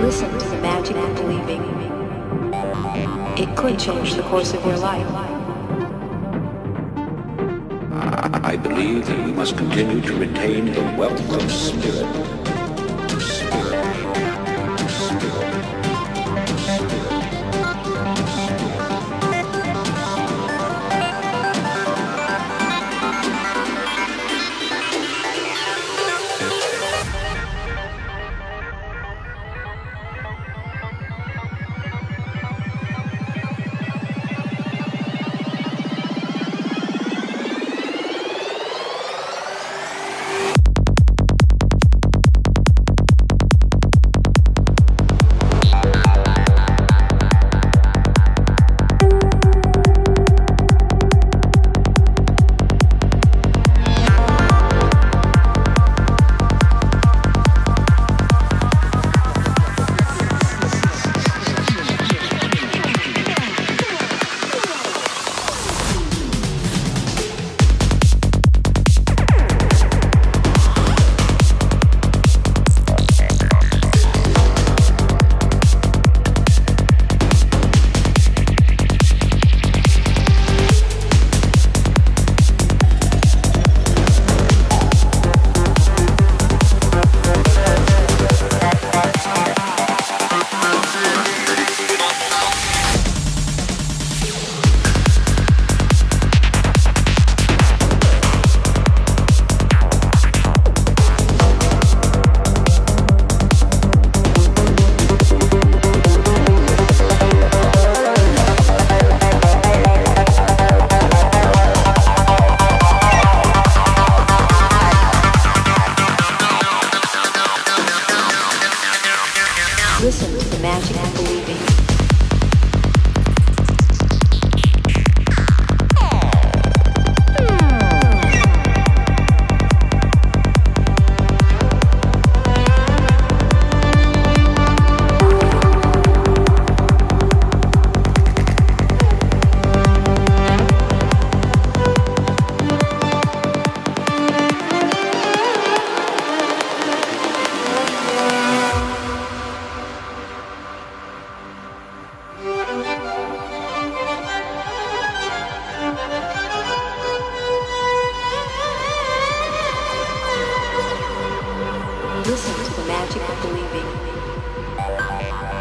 Listen to the magic of believing. It could change the course of your life. I believe that we must continue to retain the wealth of spirit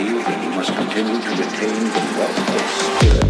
you must continue to retain the wealth of spirit.